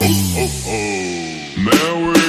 Now we're